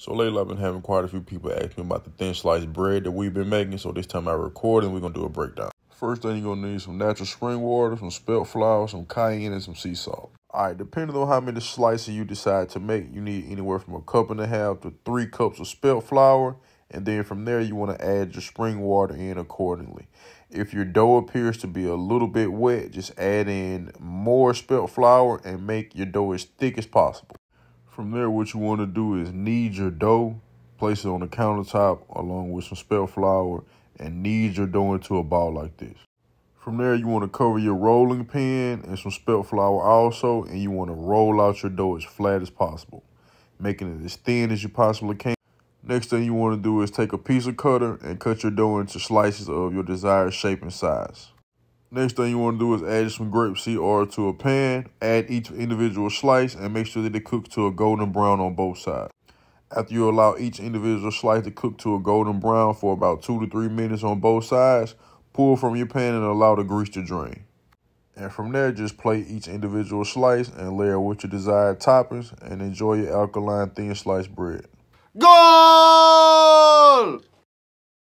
So lately I've been having quite a few people ask me about the thin sliced bread that we've been making. So this time I record and we're gonna do a breakdown. First thing you're gonna need some natural spring water, some spelt flour, some cayenne, and some sea salt. All right, depending on how many slices you decide to make, you need anywhere from a cup and a half to three cups of spelt flour. And then from there, you want to add your spring water in accordingly. If your dough appears to be a little bit wet, just add in more spelt flour and make your dough as thick as possible. From there, what you want to do is knead your dough, place it on the countertop along with some spelt flour, and knead your dough into a ball like this. From there, you want to cover your rolling pin and some spelt flour also, and you want to roll out your dough as flat as possible, making it as thin as you possibly can. Next thing you want to do is take a pizza cutter and cut your dough into slices of your desired shape and size. Next thing you want to do is add some grape seed oil to a pan, add each individual slice, and make sure that it cooks to a golden brown on both sides. After you allow each individual slice to cook to a golden brown for about two to three minutes on both sides, pull from your pan and allow the grease to drain. And from there, just plate each individual slice and layer with your desired toppings and enjoy your alkaline thin sliced bread. Goal!